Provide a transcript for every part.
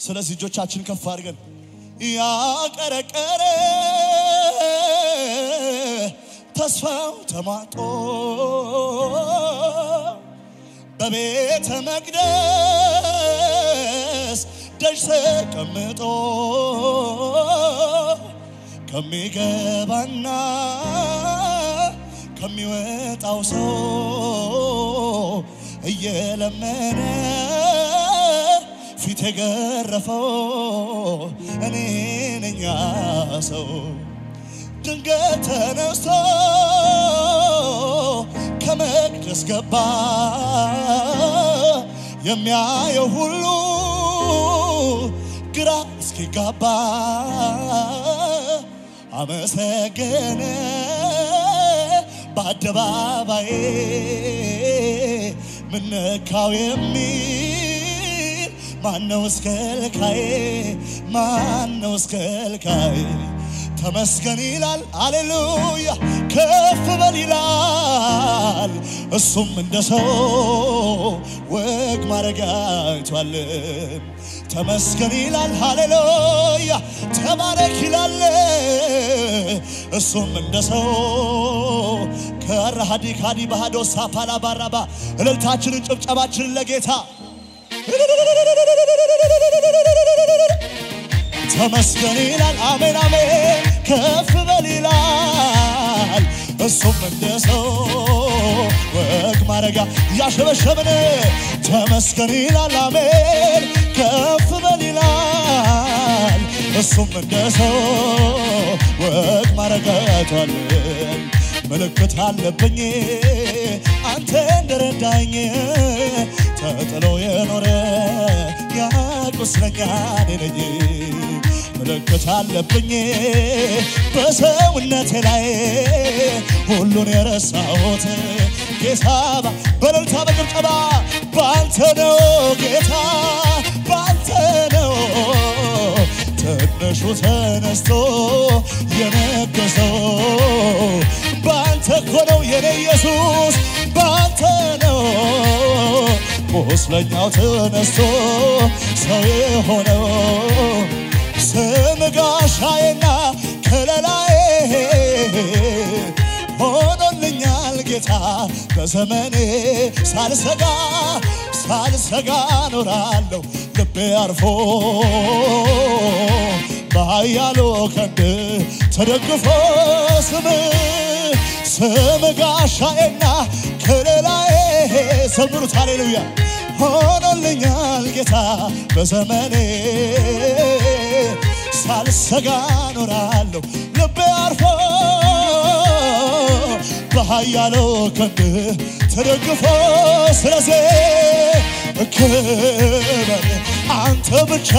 ስለዚህ እጆቻችን ከፍ አድርገን ያቀረቀረ ተስፋው ተሟጦ በቤተ መቅደስ ደጅ ተቀምጦ ከሚገባና ከሚወጣው ሰው እየለመነ ፊት የገረፈው እኔ ነኝ ሰው። ድንገት ተነስቶ ከመቅደስ ገባ። የሚያየው ሁሉ ግራ እስኪጋባ። አመሰገነ በአደባባይ ምነካው የሚል ማነው እስከልካዬ ማነው እስከልካዬ ተመስገን ይላል አሌሉያ ከፍ በል ይላል እሱም እንደ ሰው ወግ ማድረግ ተመስገን ይላል ሃሌሉያ! ተባረክ ይላል እሱም እንደ ሰው ከራሃዲ ካዲ ባህዶ ሳፓላ ባራባ እልልታችንን ጭብጨባችንን ለጌታ ተመስገን ይላል አሜን አሜን ከፍ በል ይላል። እሱም እንደ ሰው ወግ ማረጋ እያሸበሸብን ተመስገን ይላል አሜን ከፍ በል ይላል። እሱም እንደ ሰው ወግ ማረጋቷል ምልክት አለብኝ አንተ እንደረዳኝ ተጥሎ የኖረ ያ ቁስለኛ እኔ ነኝ። ምልክት አለብኝ በሰውነቴ ላይ ሁሉን የረሳሁት። ጌታ በእልልታ በጭብጨባ ባንተ ነው ጌታ ባንተ ነው። ትንሹ ተነስቶ የነገሰው ባንተ እኮ የኔ ኢየሱስ ቁስለኛው ተነስቶ ሰው የሆነው ስም ጋሻዬና ከለላዬ ሆኖልኛል ጌታ በዘመኔ ሳልሰጋ ሳልሰጋ ኖራለሁ ልቤ አርፎ በኃያሉ ክንድ ተደግፎ ስም ስም ጋሻዬና ከለላዬ ዘምሩት ሃሌሉያ። ሆኖልኛል ጌታ በዘመኔ። ሳልሰጋ ኖራለሁ ልቤ አርፎ በኃያሉ ክንድ ተደግፎ ስለዚህ ክበር አንተ ብቻ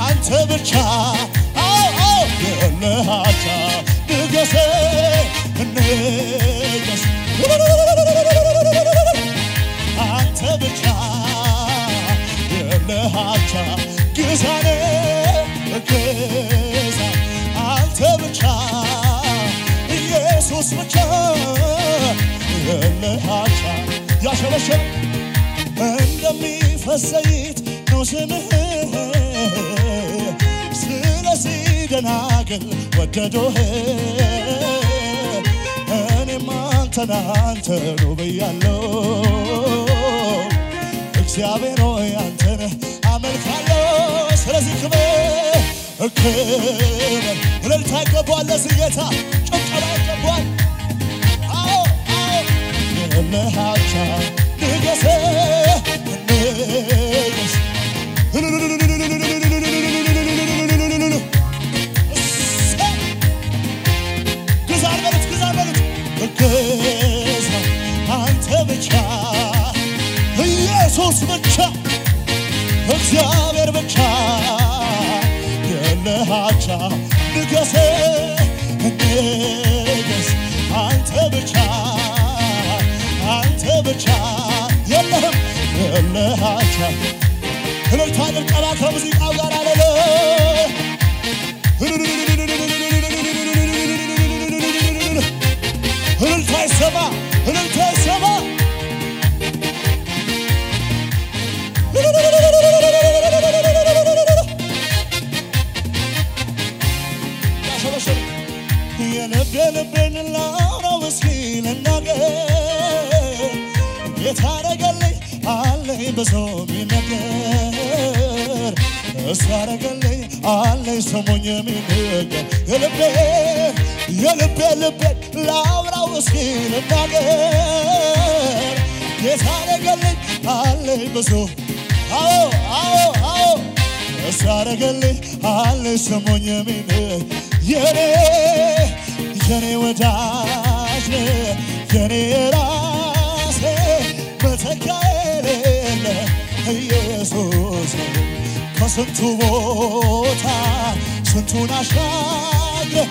አንተ ብቻ። የለሃቻ ንገሴ ንገስ የለሃቻ ግዛኔ ግዛ አንተ ብቻ ኢየሱስ ብቻ የለሃቻ ያሸበሸብ እንደሚፈስ ዘይት ነው ስምህ። ስለዚህ ደናግል ወደዶህ እኔም አንተን አንተኑ ብያለሁ። እግዚአብሔር ሆይ አንተን አመልካለሁ ስለዚህ ክብር ክብር። እልልታ ይገባዋል። ለዚህ ጌታ ጭብጨባ ይገባዋል። አዎ አዎ። የለሃቻ ንገሴ እግዚአብሔር ብቻ የለሃቻ ንገሴ ንገስ ብዙ ሚነገር እሱ ያረገልኝ አለኝ ሰሞኝ የሚነገር። የልቤ የልቤ ልቤ ላውራው እስኪ ልናገር። ጌታ አረገልኝ አለኝ ብዙ። አዎ አዎ አዎ። እሱ ያረገልኝ አለኝ ሰሞኝ የሚነገር። የኔ የኔ ወዳጅ የኔ ራሴ ኢየሱስ ከስንቱ ቦታ ስንቱን አሻግረ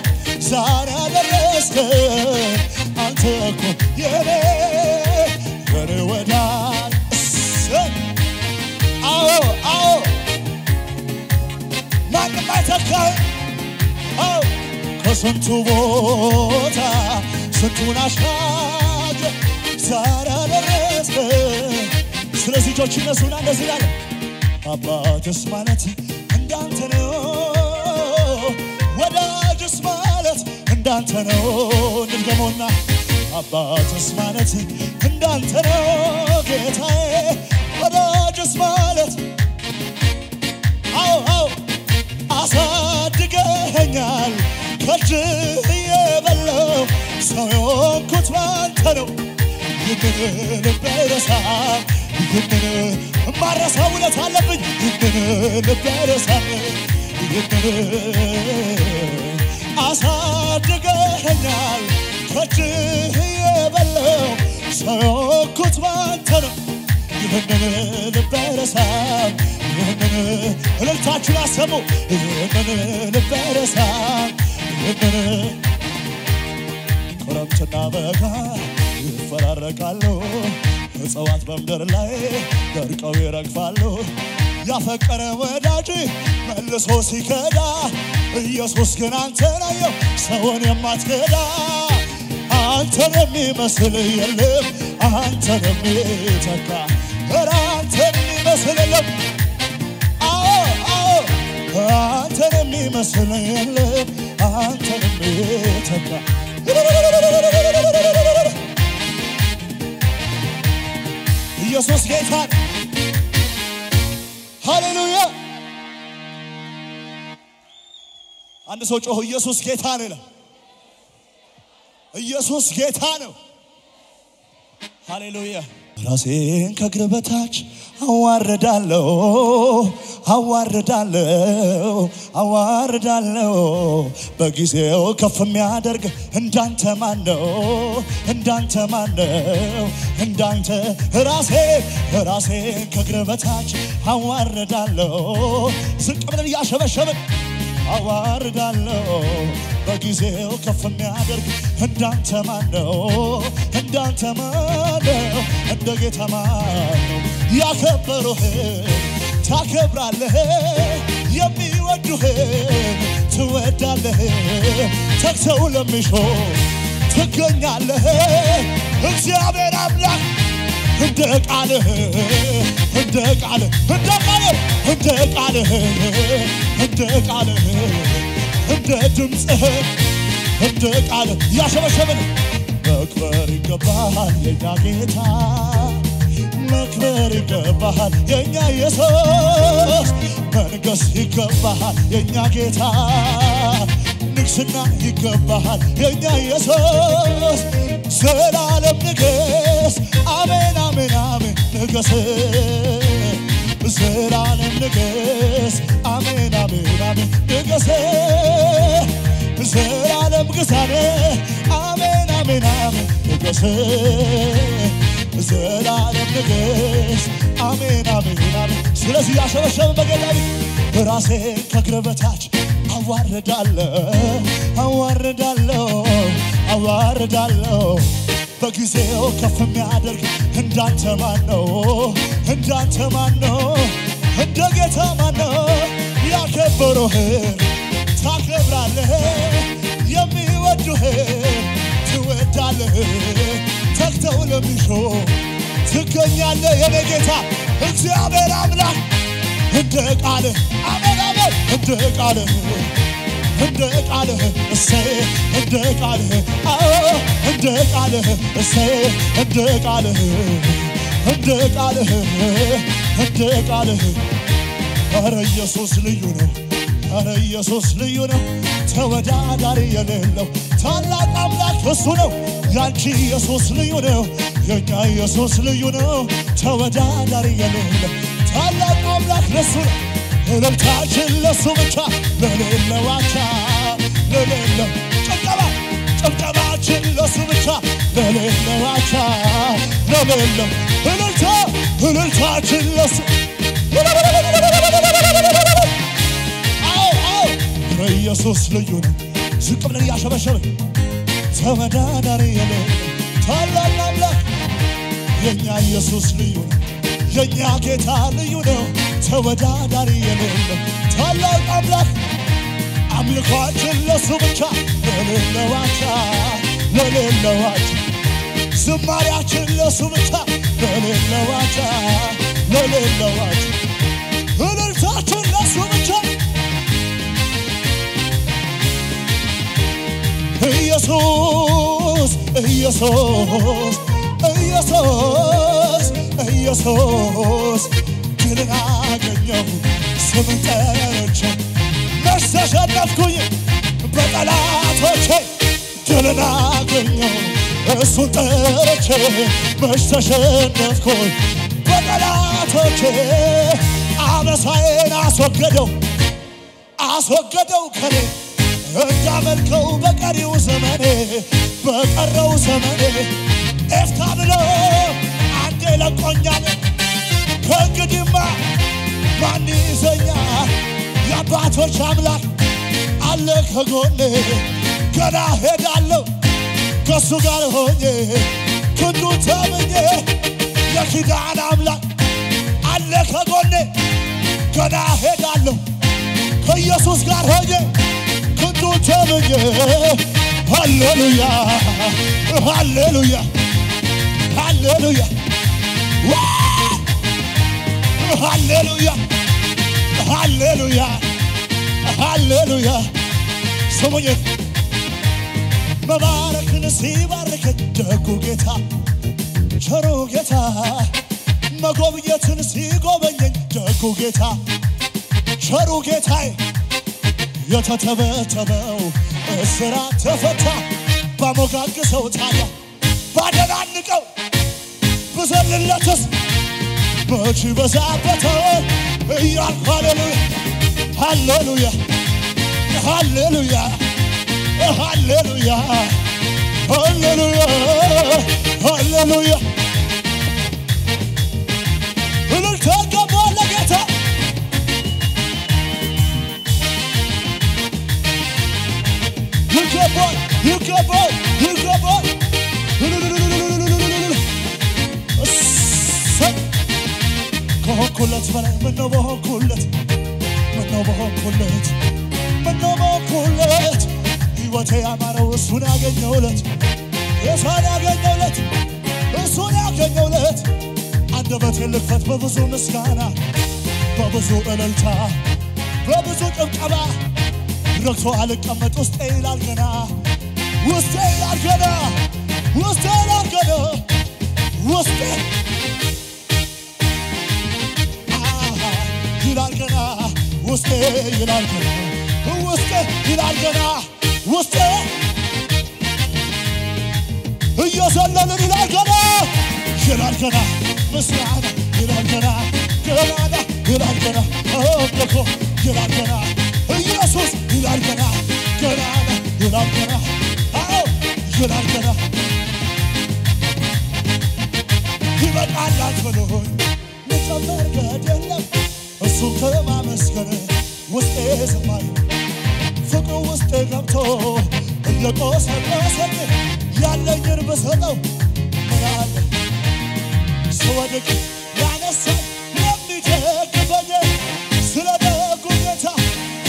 ዛሬ አደረስከን አንተ እኮ የኔ የኔ እሰይ! አዎ አዎ። ማንም አይተካህም አዎ። ከስንቱ ቦታ ስንቱን አሻግረ ዛሬ ስለዚህ እጆች ይነሱና እንደዚህ ይላል አባትስ ማለት እንዳንተ ነው ወዳጅስ ማለት እንዳንተ ነው። እንድገመውና አባትስ ማለት እንዳንተ ነው። ጌታዬ ወዳጅስ ማለት አዎ አዎ አሳድገኸኛል። ከእጅህ የበላው ሰው የሆንኩት ባንተ ነው ይህንን አይረሳም ይህንን እማረሳ ውለት አለብኝ። ይህንን አይረሳም ይህንን አሳድገኸኛል። ከእጅህ የበላው ሰው የሆንኩት ባንተ ነው። ይህንን አይረሳም ይህንን እልልታችሁን አሰሙ። ይህንን አይረሳም ይህንን ክረምትና በጋ ይፈራረቃሉ፣ እጽዋት በምድር ላይ ደርቀው ይረግፋሉ። ያፈቀረ ወዳጅ መልሶ ሲከዳ፣ ኢየሱስ ግን አንተን አየው ሰውን የማትከዳ። አንተን የሚመስል የለም፣ አንተን የሚተካ አንተን የሚመስል የለም። አንተን የሚመስል የለም፣ አንተን የሚተካ ኢየሱስ ጌታ ሃሌሉያ! አንድ ሰው ጮሆ ኢየሱስ ጌታ ነው ይላል። ኢየሱስ ጌታ ነው። ሃሌሉያ! ራሴን ከእግር በታች አዋርዳለሁ አዋርዳለሁ አዋርዳለሁ በጊዜው ከፍ የሚያደርግ እንዳንተ ማን ነው? እንዳንተ ማን ነው? እንዳንተ ራሴን ራሴን ከእግር በታች አዋርዳለሁ ዝቅ ብለን እያሸበሸብን አዋርዳለሁ በጊዜው ከፍ የሚያደርግ እንዳንተ ማን ነው? እንዳንተ ማን ነው? እንደ ጌታ ማን ነው? ያከበሩህን ታከብራለህ፣ የሚወዱህን ትወዳለህ፣ ተግተው ለሚሾ ትገኛለህ። እግዚአብሔር አምላክ እንደ ቃልህ እንደ ቃልህ እንደ ቃልህ እንደ ቃልህ እንደ ቃልህ እንደ ድምፅህ እንደ ቃልህ እያሸበሸብን መክበር ይገባሃል የኛ ጌታ መክበር ይገባሃል የኛ ኢየሱስ መንገስ ይገባሃል የኛ ጌታ ንግስና ይገባሃል የኛ ኢየሱስ ዘላለም ንገስ አሜን አሜን አሜን ንገስ ዘላለም ንገስ አሜን አሜን አሜን ንገስ ዘላለም ግዛኔ አሜን አሜን አሜን ንገስ ዘላለም ንገስ አሜን አሜን አሜን ስለዚህ ያሸበሸብን በጌታ ራሴን ከእግር በታች አዋርዳለሁ አዋርዳለሁ አዋርዳለሁ በጊዜው ከፍ የሚያደርግ እንዳንተ ማን ነው? እንዳንተ ማን ነው? እንደ ጌታ ማን ነው? ያከበሩህን ታከብራለህ፣ የሚወዱህን ትወዳለህ፣ ተግተው ለሚሾ ትገኛለህ። የኔ ጌታ እግዚአብሔር አምላክ እንደ ቃልህ አሜን አሜን እንደ ቃልህ እንደ ቃልህ እሰይ እንደ ቃልህ አዎ እንደ ቃልህ እሰይ እንደ ቃልህ እንደ ቃልህ እንደ ቃልህ ኧረ ኢየሱስ ልዩ ነው ኧረ ኢየሱስ ልዩ ነው ተወዳዳሪ የሌለው ታላቅ አምላክ እሱ ነው ያንቺ ኢየሱስ ልዩ ነው የኛ ኢየሱስ ልዩ ነው ተወዳዳሪ የሌለው ታላቅ አምላክ ለሱ ነው እልልታችን ለሱ ብቻ ለሌለው አቻ ለሌለው ጭብጨባ ጭብጨባችን ለሱ ብቻ ለሌለው አቻ ለሌለው እልልታ እልልታችን ለሱ ኢየሱስ ልዩ ነው ዝቅ ብለን እያሸበሸብን ተወዳዳሪ የሌለው ታላቅ አምላክ የእኛ ኢየሱስ ልዩ ነው የእኛ ጌታ ልዩ ነው ተወዳዳሪ የሌለው ታላቅ አምላክ አምልኳችን ለሱ ብቻ ለሌለው አቻ ለሌለው አቻ ዝማሪያችን ለሱ ብቻ ለሌለው አቻ ለሌለው አቻ እልልታችን ለሱ ብቻ ኢየሱስ ኢየሱስ ኢየሱስ ኢየሱስ ድልን አገኘሁ ስምን ጠርቼ መች ተሸነፍኩኝ በጠላቶቼ ድልን አገኘሁ እሱን ጠርቼ መች ተሸነፍኩኝ በጠላቶቼ አበሳዬን አስወገደው አስወገደው ከኔ እንዳመልከው በቀሪው ዘመኔ በቀረው ዘመኔ ኤፍታ ብሎ አንዴ ለቆኛል። ከእንግዲህማ ማን ይዘኛል? የአባቶች አምላክ አለ ከጎኔ። ገና ሄዳለሁ ከእሱ ጋር ሆኜ። ክንዱ ተምኜ የኪዳን አምላክ አለ ከጎኔ። ገና ሄዳለሁ ከኢየሱስ ጋር ሆኜ። ክንዱ ተምኜ ሃሌሉያ ሃሌሉያ ሃሌሉያ። ሃሌሉያ ሃሌሉያ ሃሌሉያ ስሙኝ መባረክን ሲባርከን ደጉ ጌታ ቸሩ ጌታ መጎብኘትን ሲጎበኘኝ ደጉ ጌታ ቸሩ ጌታዬ የተተበተበው እስራት ተፈታ ባሞጋግሰው ታዲያ ባደናንቀው ብዘልለትስ መች በዛበተው እያልኩ ሃሌሉያ ሃሌሉያ ሃሌሉያ ሃሌሉያ ሃሌሉያ እልልታ ይገባል ለጌታ ይገባል ይገባል ይገባል ከሆንኩለት በላይ ምነው በሆንኩለት ምነው በሆንኩለት ምነው በሆንኩለት ሕይወቴ ያማረው እሱን ያገኘውለት እሱን ያገኘውለት እሱን ያገኘውለት አንደበቴን ልክፈት በብዙ ምስጋና በብዙ እልልታ በብዙ ጭብጨባ ረግቶ አልቀመጥ ውስጤ ይላል ገና ውስጤ ይላል ገና ውስጤ ይላል ገና ውስጤ ይላል ገና ውስጤ ይላል ገና ውስጤ ይላል ገና ውስጤ እየዘለልን ይላል ገና ይላል ገና ምስጋና ይላል ገና ገናና ይላል ገና አምልኮ ይላል ገና ኢየሱስ ይላል ገና ገናና ይላል ገና ይላል ገና ይበቃል አትበሉኝ መጨመር ገደለም እሱን ከማመስገን ውስጤ ዝማሬ ፍቅሩ ውስጤ ገብቶ እየቆሰቆሰኝ ያለኝን ብሰጠው ምን አለ ስወድቅ ያነሳኝ የሚደግፈኝ ስለ ደጉ ጌታ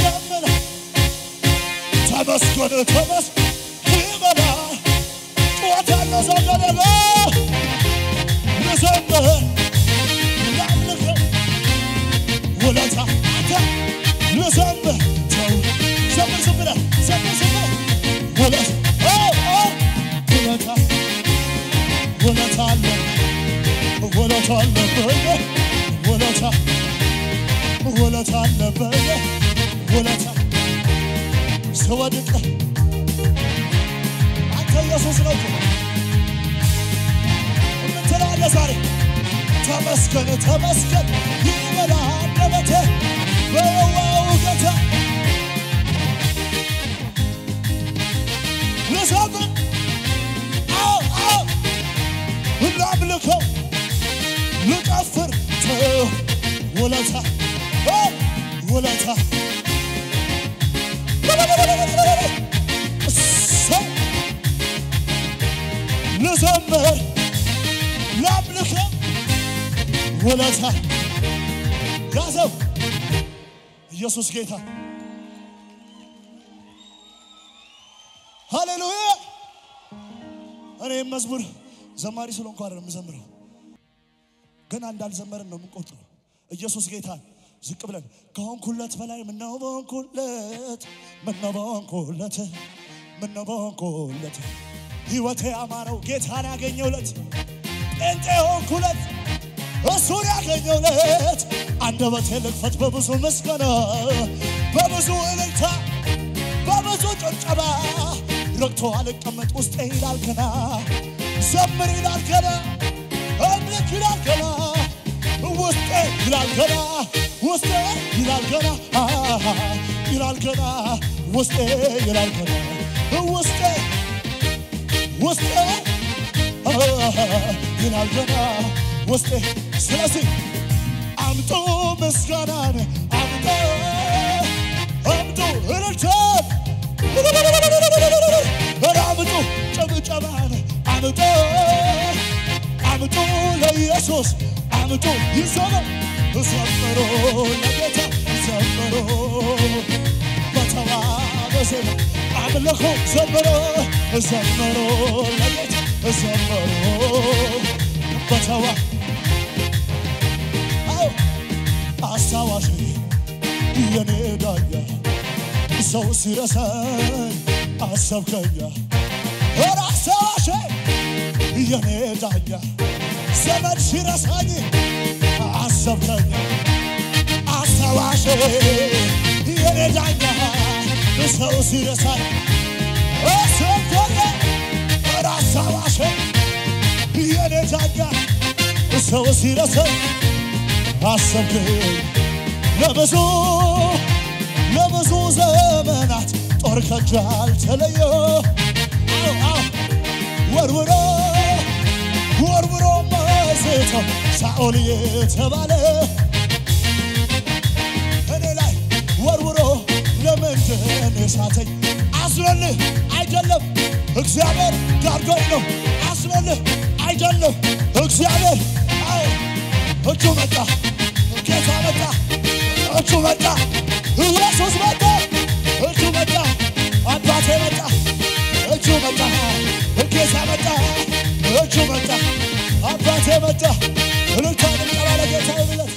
የምን ተመስገን ተመስገን ይበላ ልዘምር ላምልክ ውለታ አንተ ልዘምር ተው ዘምር ዝም ብለህ ዘምር ዝም ብለህ ውለት ኦ ኦ ውለታ ውለታ አለ ውለታ አለብኝ ውለታ ውለታ አለብኝ ውለታ ስወድቅ አንተ ኢየሱስ ነው እኮ የምትላለህ ዛሬ ተመስገን ተመስገን ይበላ አንደበቴ በየዋው ጌታ ልዘምር አዎ አዎ ላምልከው ልጨፍር ተው ውለታ ኦ ውለታ እሰይ ልዘምር ላምልከው ያዘው ኢየሱስ ጌታ። ሃሌሉያ! እኔም መዝሙር ዘማሪ ስለሆንኩ አይደለም የምዘምረው። ገና እንዳልዘመርን ነው የምንቆጥረው ኢየሱስ ጌታ ዝቅ ብለን ከሆንኩለት በላይ ምነው በሆንኩለት? ምነው በሆንኩለት? ምነው በሆንኩለት? ሕይወቴ ያማረው ጌታን ያገኘውለት ጴንጤ ሆንኩለት እሱን ያገኘውለት አንደበቴ ልክፈት በብዙ ምስጋና በብዙ እልልታ በብዙ ጭብጨባ። ረግቶ አልቀመጥ ውስጤ ይላል ገና ዘምር ይላል ገና አምልክ ይላል ገና? ውስጤ ይላል ገና ውስጤ ይላል ገና ይላል ገና ውስጤ ይላል ገና ውስጤ ውስጤ ይላል ገና ውስጤ። ስለዚህ ምስጋናን አምጦ አምጦ እልልታን አምጡ ጭብጨባን አምጡ አምጡ ለኢየሱስ አምጡ ይዘመር ዘምሮ ለጌታ ዘምሮ በተዋበ ዜማ አምልኮ ዘምሮ ዘምሮ ለጌታ ዘምሮ በተዋ አስታዋሽ የኔ ዳኛ ሰው ሲረሳኝ አሰብከኛ ራሳሽ የኔ ዳኛ ዘመድ ሲረሳኝ አሰብከኛ አስታዋሽ የኔ ዳኛ ሰው ሲረሳኝ አሰብከኛ ራሳዋሽ የኔ ዳኛ ሰው ሲረሳኝ አሰብከኝ ለብዙ ለብዙ ዘመናት ጦር ከእጅ አልተለየ ወርውሮ ወርውሮ ማይስተው ሳኦል የተባለ እኔ ላይ ወርውሮ ለምንድን ሳተኝ? አስሎልህ አይደለም እግዚአብሔር ጋርዶኝ ነው። አስሎልህ አይደለም እግዚአብሔር እጁ መጣ ጌታ መጣ፣ እርሱ መጣ፣ ኢየሱስ መጣ፣ እርሱ መጣ፣ አባቴ መጣ፣ እርሱ መጣ፣ ጌታ መጣ፣ እርሱ መጣ፣ አባቴ መጣ። እልልታን እንጠራ ለጌታ ይብለት